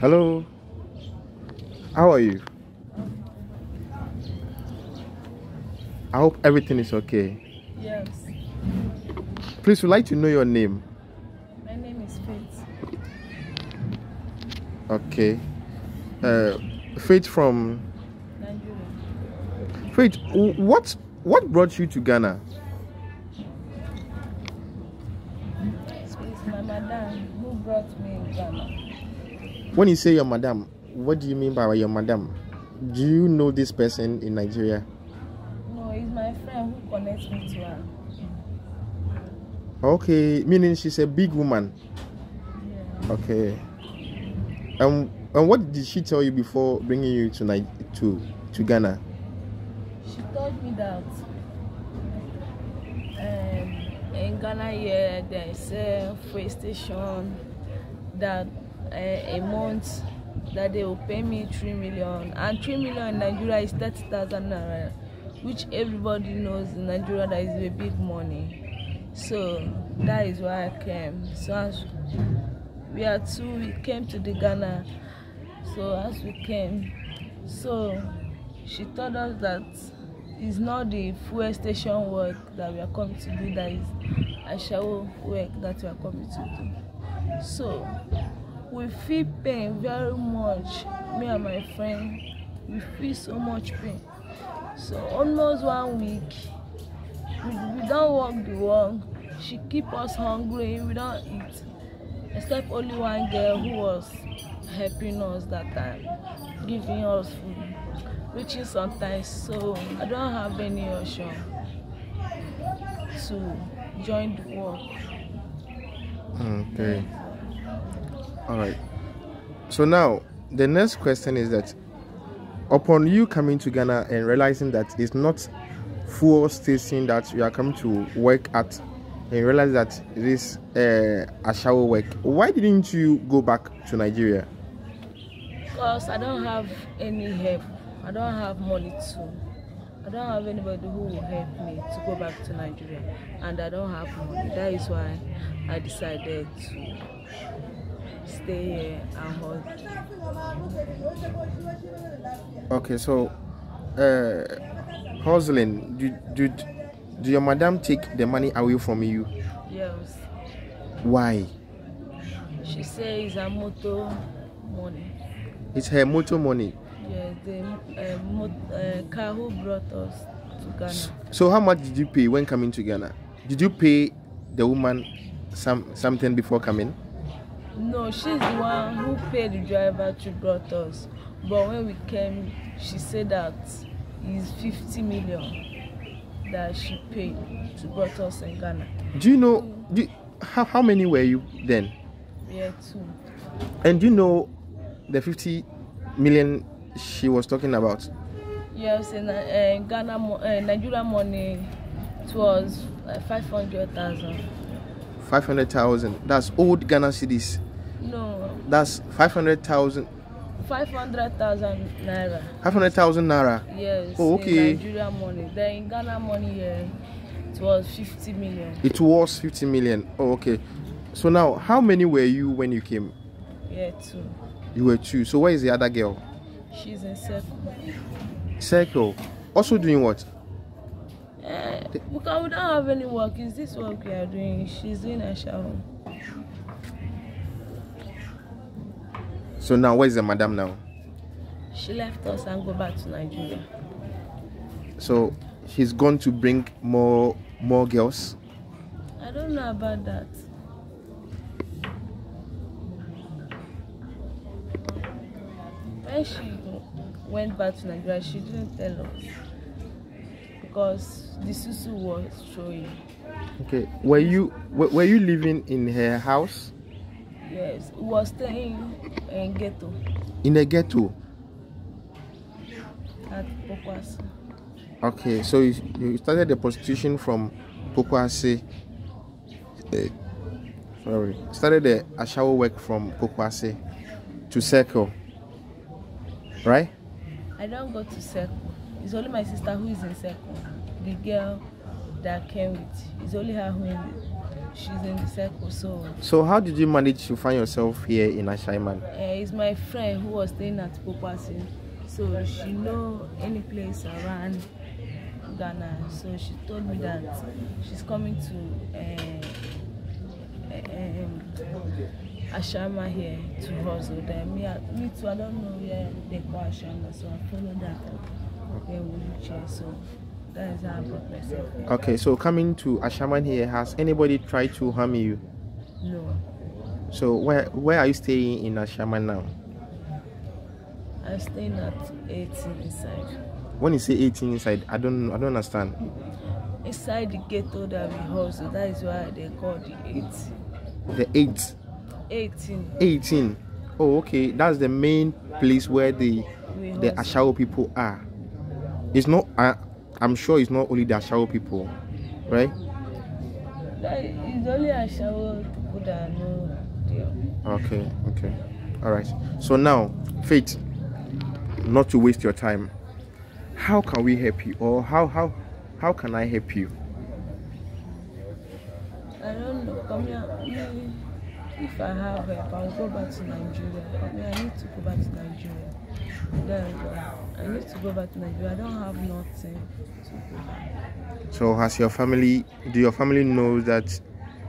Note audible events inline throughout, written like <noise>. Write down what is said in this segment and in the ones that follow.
Hello. How are you? I hope everything is okay. Yes, Please, would like to know your name. my name is Faith. Okay. Uh, Faith from Nigeria. Faith. What what brought you to Ghana? It's my madam who brought me in Ghana. When you say your madam, what do you mean by your madam? Do you know this person in Nigeria? No, it's my friend who connects me to her. Okay, meaning she's a big woman. Yeah. Okay. Um, and what did she tell you before bringing you to Ni- to to Ghana? She told me that um, in Ghana here there is a fuel station that uh, a month that they will pay me three million. And three million in Nigeria is thirty thousand naira which everybody knows in Nigeria that is a big money. So that is why I came. So as we are two we came to the Ghana. So as we came so she told us that it's not the fuel station work that we are coming to do that is ashawo work that we are coming to do. So we feel pain very much me and my friend. We feel so much pain. So almost one week we we don work the work she keep us hungry we don eat. Except only one girl who was helping us that time giving us food reaching sometimes so i don't have any option to join the work. Okay. All right. So now the next question is that upon you coming to Ghana and realizing that it's not full station that you are coming to work at and realize that it is uh, ashawo work, why didn't you go back to Nigeria? because i don't have any help i don't have money to i don't have anybody who will help me to go back to nigeria and i don't have money that is why i decided to stay here and hold Okay, so uh, hustling, do, do, do your madam take the money away from you? yes Why? she say it's a motor money It's her motor money. Yes, the uh, uh, car who brought us to Ghana. So how much did you pay when coming to Ghana? Did you pay the woman some something before coming? No, she's the one who paid the driver to brought us. But when we came, she said that it's 50 million that she paid to brought us in Ghana. Do you know do, how, how many were you then? Yeah, too. And do you know the 50 million she was talking about? Yes, in uh, Ghana, mo- uh, Nigeria money, it was uh, 500,000. 500,000. That's old Ghana cedis. That's 500,000 500,000 naira. 500,000 naira. Yes. Oh, okay. In Nigeria money. Then in Ghana money it was 50 million. It was 50 million. Oh, okay. So now, how many were you when you came? Yeah, too. You were two. So where is the other girl? She's in circle. Circle. Also doing what? Eh, because we don't have any work. Is this work we are doing? She's doing a shower. So now, where is the madam now? She left us and go back to Nigeria. So he's going to bring more more girls. I don't know about that. When she went back to Nigeria, she didn't tell us because the susu was showing. Okay. Were you were, were you living in her house Yes, we was staying in ghetto in the ghetto? at Pokuase. Okay. So you, you started the prostitution from Pokuase. eh, sorry. Started the ashawo work from Pokuase to Circle. Right? I don't go to circle. It's only my sister who is in circle. The girl that came with. It's only her who in she's in the circle. So So how did you manage to find yourself here in Ashaiman? uh, it's my friend who was staying at Popasi. So she know any place around Ghana. So she told me that she's coming to uh, uh, um, Ashama here to hustle. Then me, me too. I don't know where they call Ashama, so I followed that where we reach here. So that is how I brought myself. Okay, so coming to Ashaiman here, has anybody tried to harm you? No, So where where are you staying in Ashaiman now? I'm staying at 18 inside. When you say 18 inside, I don't I don't understand. <laughs> Inside the ghetto that we hustle, that is why they call the 18. The 8, 18 18. Oh, okay, that's the main place where the we the. Ashawo people are. It's not. I, I'm sure it's not only the Ashawo people, right? It's only ashawo people that know. Okay, okay, all right. So now, Faith, not to waste your time, how can we help you, or how how how can I help you? I don't know. Come here. If I have help, I'll go back to Nigeria. Come here. I need to go back to Nigeria. Then I need to go back to Nigeria. I don't have nothing to go back. So has your family? Do your family know that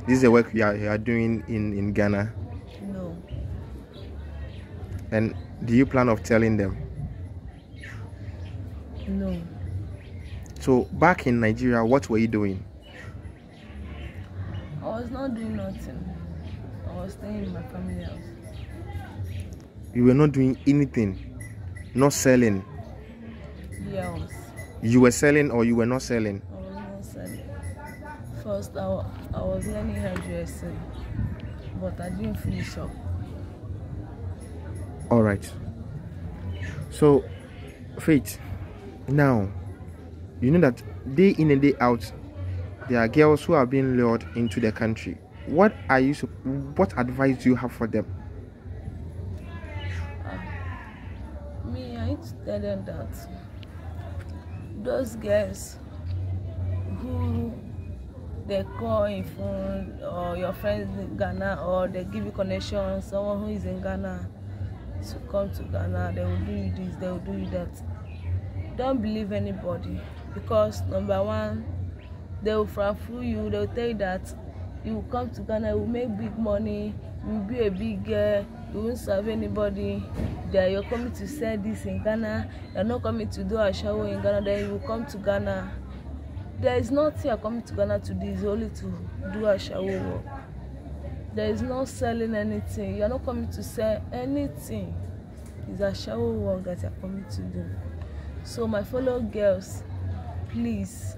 this is the work you are, you are doing in in Ghana? No, And do you plan of telling them? no. So back in Nigeria, what were you doing? I was not doing nothing. Was staying in my family house. You were not doing anything, not selling. Yes. You were selling or you were not selling. I was not selling. First, I, I was learning hairdressing, but I didn't finish up. All right. So, Faith, now you know that day in and day out, there are girls who are being lured into the country. What are you? What advice do you have for them? Me, I need tell them that those girls who they call in phone or your friends in Ghana or they give you connection, someone who is in Ghana to come to Ghana, they will do you this, they will do you that. Don't believe anybody because number one, they will fool you, they will tell you that you will come to Ghana, you will make big money, you will be a big girl, you won't serve anybody, that you're coming to sell this in Ghana, you're not coming to do a shower in Ghana, then you will come to Ghana. There is nothing you're coming to Ghana to do, it's only to do a shower work. There is no selling anything, you're not coming to sell anything. It's a shower work that you're coming to do. So my fellow girls, please,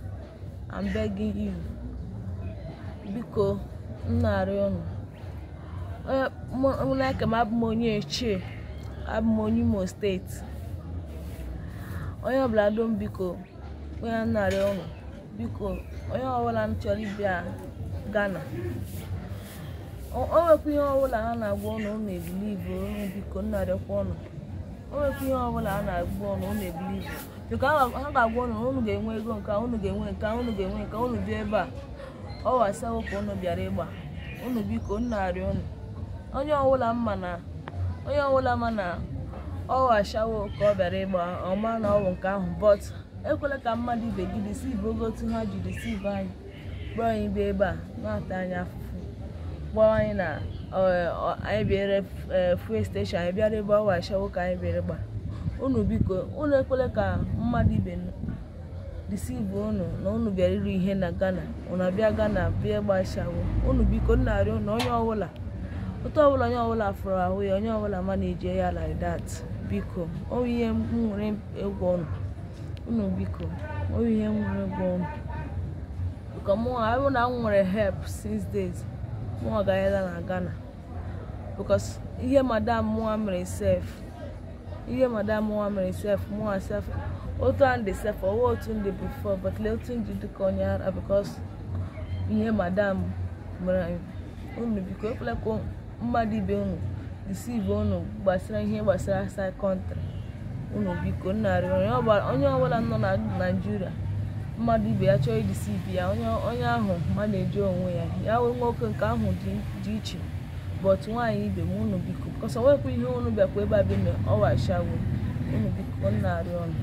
I'm begging you. Biko m na-arịọ unu onye mụ na aka m abụ onye echie abụ onye imo steeti. Onye ọbụla do m biko onye na-arịọ biko onye ọbụla m chọrọ ịbịa Ghana. O ihe ọbụla ha na-agwa unu unu ebilivu unu biko m na-arịọkwa unu o ihe ọbụla ha na-agwa unu unu ebilivu biko ha ga-agwa na unu ga-enwe ego nke unu ga-enwe nke unu ga-enwe nke unu bịa ebe a. ọ wasawo ka unu bịara ịgba. Unu biko na-arịọ unu. Onye ọbụla mma na onye ọbụla ma na ọ washawo ka ọ bịara ịgba ọma na ọwụ nke ahụ. But ekwela ka mmadụ ibe gị disive ogo otu ha ji disive anyị. Kpọrọ anyị bịa ebe a na-ata anyị afụfụ. Gbawa anyị na anyị bịara fuel station anyị bịara ebe ọ washawo ka anyị bịara ịgba. Unu biko unu ekwela ka mmadụ ibe disive unu na unu bịara iru ihe na ghana. Unu abịa ghana bịa gbashawo unu biko nna na onye ọbụla otu ọbụla onye ọbụla fụrụ ahụ ya onye ọbụla ma na-eje ya like that. Biko onwe ihe nwere egwu unu unu biko onwe ihe nwere egwu unu biko mụ ahụ na m nwere help since days. Mụ agaghịla na ghana. Because ihe madam mụa mere sef ihe madam mụa mere sef mụa sef otu a ndị sef ọwa otu ndị before but otu ndị dịka onye ara because ihe madam mere unu biko ekwela ka mmadụ ibe unu deceive unu gbasara ihe gbasara side country. Unu biko nnarị onye ọbụla nọ na naijiria mmadụ ibe ya chọọ idisi ibe ya onye ahụ mmadụ eji onwe ya. Ya wee nwoke nke ahụ dị iche but nwaanyị ibe m unu biko bikọs onwekwa ihe unu bịakwa ebe a bime ọwashawo unu biko nna arịọ ọnụ